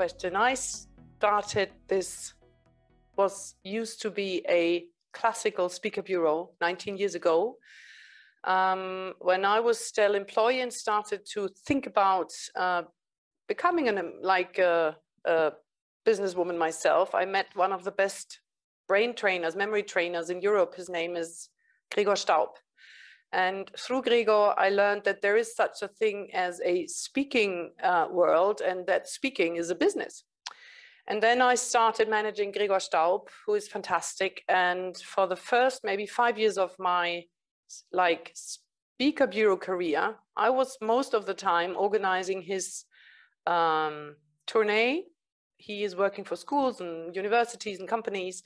question. I started this, was used to be a classical speaker bureau 19 years ago. Um, when I was still employee and started to think about uh, becoming an, like a, a businesswoman myself, I met one of the best brain trainers, memory trainers in Europe. His name is Gregor Staub. And through Gregor, I learned that there is such a thing as a speaking uh, world and that speaking is a business. And then I started managing Gregor Staub, who is fantastic. And for the first maybe five years of my like speaker bureau career, I was most of the time organizing his um, tournée. He is working for schools and universities and companies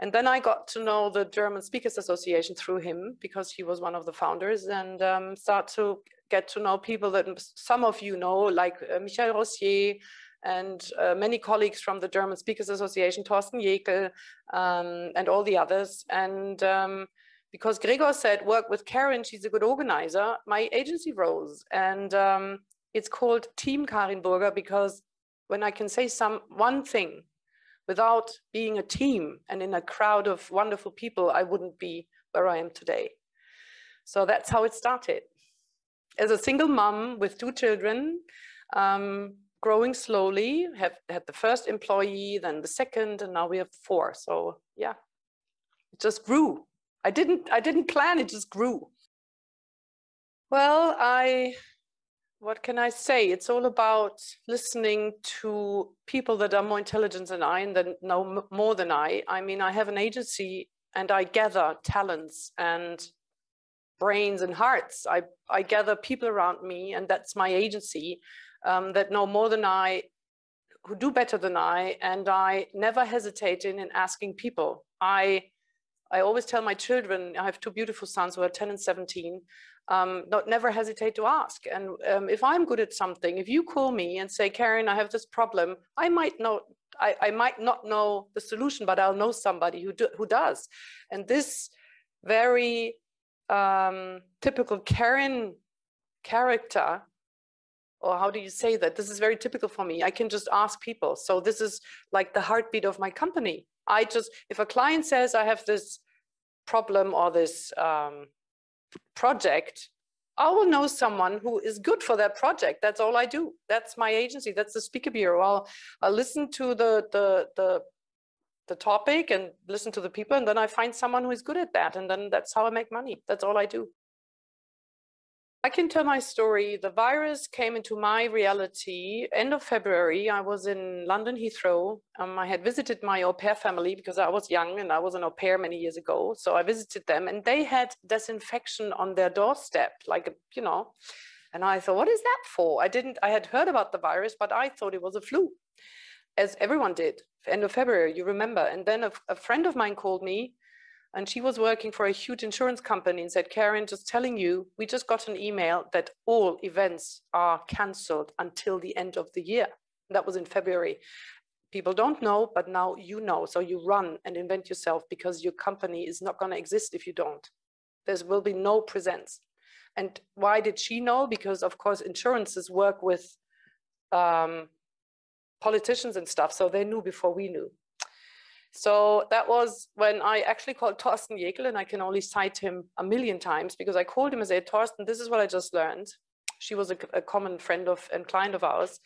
and then I got to know the German Speakers Association through him because he was one of the founders and um, start to get to know people that some of you know, like uh, Michael Rossié and uh, many colleagues from the German Speakers Association, Thorsten Jekel, um, and all the others. And um, because Gregor said, work with Karin, she's a good organizer, my agency rose. And um, it's called Team Karin Burger because when I can say some one thing Without being a team and in a crowd of wonderful people, I wouldn't be where I am today. So that's how it started. As a single mom with two children, um, growing slowly, have had the first employee, then the second, and now we have four. So yeah, it just grew. I didn't, I didn't plan, it just grew. Well, I what can I say? It's all about listening to people that are more intelligent than I and that know more than I. I mean, I have an agency and I gather talents and brains and hearts. I, I gather people around me, and that's my agency um, that know more than I, who do better than I, and I never hesitate in, in asking people. I I always tell my children, I have two beautiful sons who are 10 and 17, um, not never hesitate to ask. And um, if I'm good at something, if you call me and say, Karin, I have this problem, I might not, I, I might not know the solution, but I'll know somebody who do, who does. And this very um, typical Karin character, or how do you say that? This is very typical for me. I can just ask people. So this is like the heartbeat of my company. I just, if a client says I have this problem or this um, project, I will know someone who is good for that project. That's all I do. That's my agency. That's the speaker bureau. I'll, I'll listen to the, the, the, the topic and listen to the people, and then I find someone who is good at that. And then that's how I make money. That's all I do. I can tell my story. The virus came into my reality end of February. I was in London Heathrow. Um, I had visited my au pair family because I was young and I was an au pair many years ago. So I visited them and they had disinfection on their doorstep, like, you know. And I thought, what is that for? I didn't, I had heard about the virus, but I thought it was a flu, as everyone did, end of February, you remember. And then a, a friend of mine called me and she was working for a huge insurance company and said, Karin, just telling you, we just got an email that all events are cancelled until the end of the year. That was in February. People don't know, but now you know. So you run and invent yourself because your company is not going to exist if you don't. There will be no presence. And why did she know? Because, of course, insurances work with um, politicians and stuff. So they knew before we knew. So that was when I actually called Thorsten Jekel, and I can only cite him a million times because I called him and said, Thorsten, this is what I just learned. She was a, a common friend of and client of ours.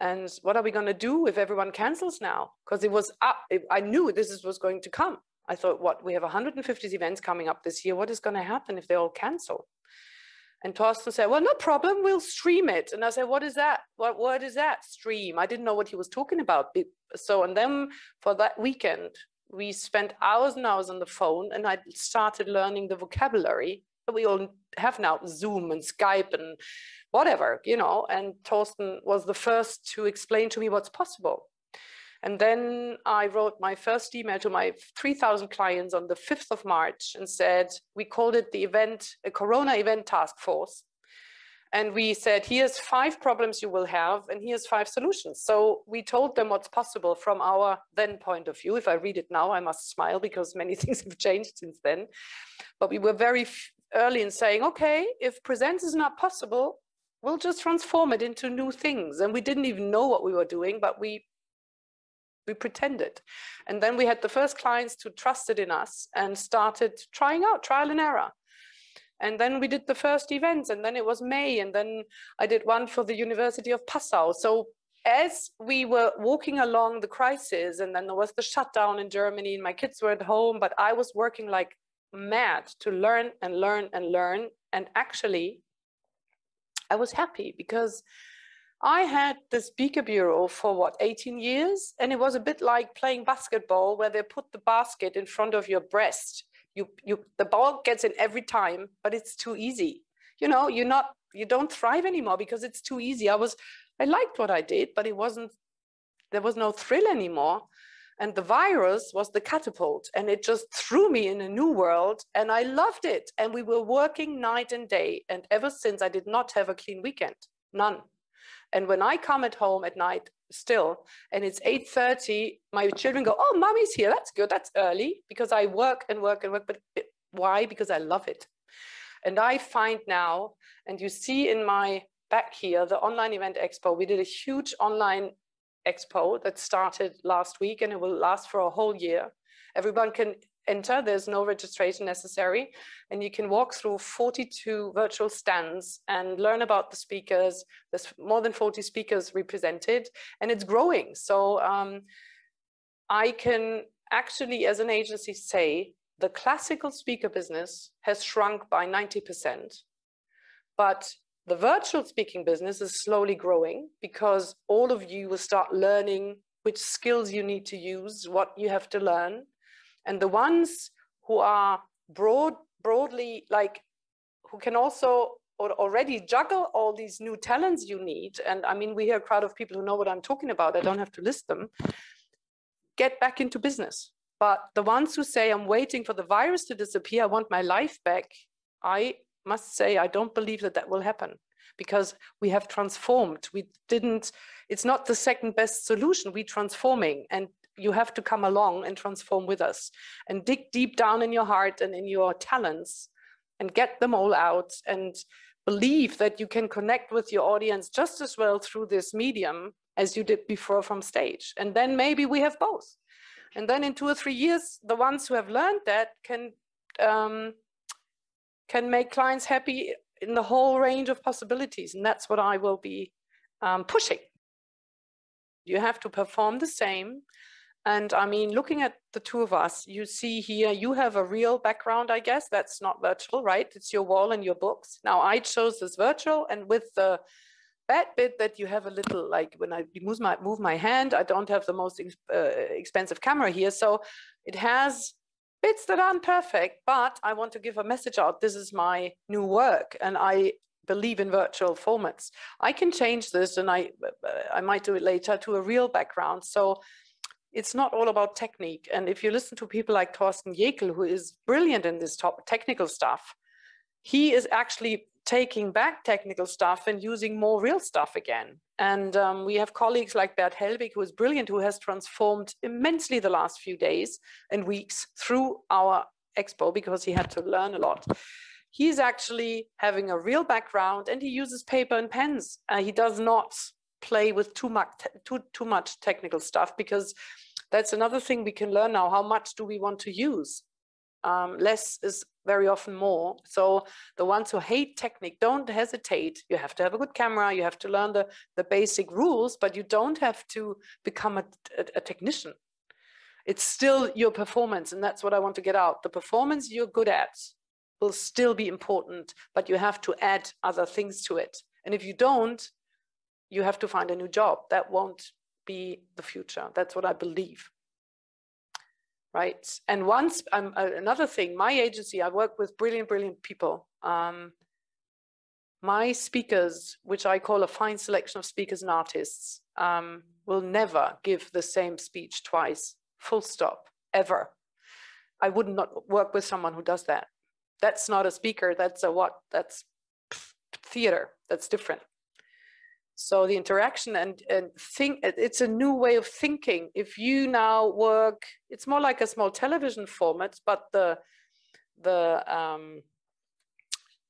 And what are we going to do if everyone cancels now? Because it was up. I knew this is, was going to come. I thought, what, we have 150 events coming up this year. What is going to happen if they all cancel? And Thorsten said, well, no problem, we'll stream it. And I said, what is that? What, what is that, stream? I didn't know what he was talking about. So, and then for that weekend, we spent hours and hours on the phone and I started learning the vocabulary that we all have now, Zoom and Skype and whatever, you know, and Thorsten was the first to explain to me what's possible. And then I wrote my first email to my 3,000 clients on the 5th of March and said, we called it the event, a Corona event task force. And we said, here's five problems you will have, and here's five solutions. So we told them what's possible from our then point of view. If I read it now, I must smile because many things have changed since then. But we were very early in saying, okay, if presents is not possible, we'll just transform it into new things. And we didn't even know what we were doing, but we we pretended. And then we had the first clients who trusted in us and started trying out trial and error. And then we did the first events, and then it was May, and then I did one for the University of Passau. So as we were walking along the crisis, and then there was the shutdown in Germany, and my kids were at home, but I was working like mad to learn and learn and learn. And actually, I was happy because I had the speaker bureau for what, 18 years? And it was a bit like playing basketball where they put the basket in front of your breast. You, you, the ball gets in every time, but it's too easy. You know, you're not, you don't thrive anymore because it's too easy. I was, I liked what I did, but it wasn't, there was no thrill anymore. And the virus was the catapult and it just threw me in a new world and I loved it. And we were working night and day. And ever since I did not have a clean weekend, none. And when I come at home at night still and it's 8.30, my children go, oh, mommy's here. That's good. That's early because I work and work and work. But why? Because I love it. And I find now, and you see in my back here, the online event expo, we did a huge online expo that started last week and it will last for a whole year. Everyone can enter, there's no registration necessary. And you can walk through 42 virtual stands and learn about the speakers. There's more than 40 speakers represented and it's growing. So um, I can actually, as an agency, say the classical speaker business has shrunk by 90%. But the virtual speaking business is slowly growing because all of you will start learning which skills you need to use, what you have to learn. And the ones who are broad, broadly like, who can also or already juggle all these new talents you need. And I mean, we hear a crowd of people who know what I'm talking about. I don't have to list them. Get back into business. But the ones who say, I'm waiting for the virus to disappear, I want my life back, I must say, I don't believe that that will happen because we have transformed. We didn't, it's not the second best solution. We're transforming. And you have to come along and transform with us and dig deep down in your heart and in your talents and get them all out and believe that you can connect with your audience just as well through this medium as you did before from stage. And then maybe we have both. And then in two or three years, the ones who have learned that can um, can make clients happy in the whole range of possibilities. And that's what I will be um, pushing. You have to perform the same and I mean, looking at the two of us, you see here, you have a real background, I guess. That's not virtual, right? It's your wall and your books. Now I chose this virtual and with the bad bit that you have a little, like when I move my, move my hand, I don't have the most uh, expensive camera here. So it has bits that aren't perfect, but I want to give a message out. This is my new work and I believe in virtual formats. I can change this and I, uh, I might do it later to a real background. So it's not all about technique. And if you listen to people like Thorsten Jekel, who is brilliant in this top technical stuff, he is actually taking back technical stuff and using more real stuff again. And um, we have colleagues like Bert Helwig, who is brilliant, who has transformed immensely the last few days and weeks through our expo because he had to learn a lot. He's actually having a real background and he uses paper and pens. Uh, he does not play with too much too too much technical stuff because that's another thing we can learn now how much do we want to use? Um, less is very often more. So the ones who hate technique don't hesitate. You have to have a good camera. You have to learn the the basic rules but you don't have to become a, a, a technician. It's still your performance and that's what i want to get out. The performance you're good at will still be important but you have to add other things to it. And if you don't you have to find a new job. That won't be the future. That's what I believe. Right. And once um, another thing, my agency, I work with brilliant, brilliant people. Um, my speakers, which I call a fine selection of speakers and artists, um, will never give the same speech twice, full stop, ever. I would not work with someone who does that. That's not a speaker. That's a what? That's theater. That's different. So the interaction and, and think it's a new way of thinking. If you now work, it's more like a small television format, but the the um,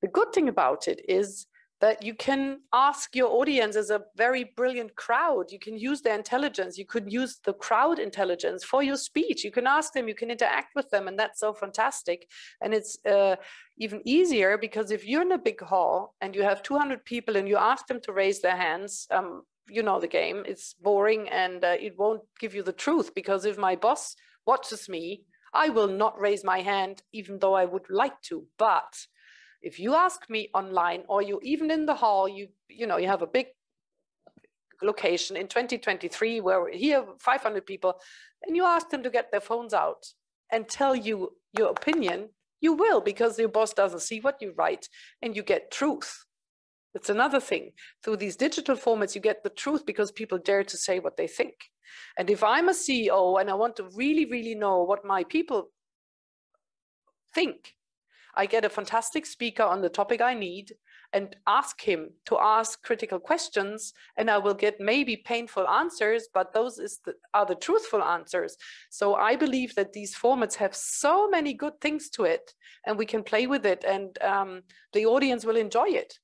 the good thing about it is that you can ask your audience as a very brilliant crowd. You can use their intelligence. You could use the crowd intelligence for your speech. You can ask them, you can interact with them, and that's so fantastic. And it's uh, even easier because if you're in a big hall and you have 200 people and you ask them to raise their hands, um, you know the game. It's boring and uh, it won't give you the truth because if my boss watches me, I will not raise my hand, even though I would like to. But if you ask me online or you even in the hall, you you know you have a big location in 2023 where here 500 people, and you ask them to get their phones out and tell you your opinion, you will because your boss doesn't see what you write and you get truth. It's another thing. Through these digital formats, you get the truth because people dare to say what they think. And if I'm a CEO and I want to really, really know what my people think, I get a fantastic speaker on the topic I need and ask him to ask critical questions and I will get maybe painful answers, but those the, are the truthful answers. So I believe that these formats have so many good things to it and we can play with it and um, the audience will enjoy it.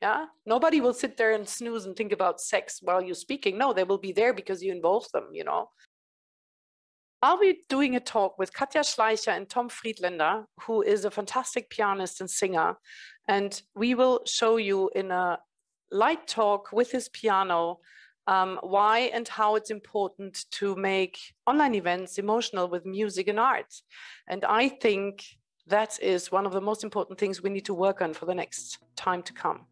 Yeah, nobody will sit there and snooze and think about sex while you're speaking. No, they will be there because you involve them, you know. I'll be doing a talk with Katja Schleicher and Tom Friedländer, who is a fantastic pianist and singer. And we will show you in a light talk with his piano um, why and how it's important to make online events emotional with music and art. And I think that is one of the most important things we need to work on for the next time to come.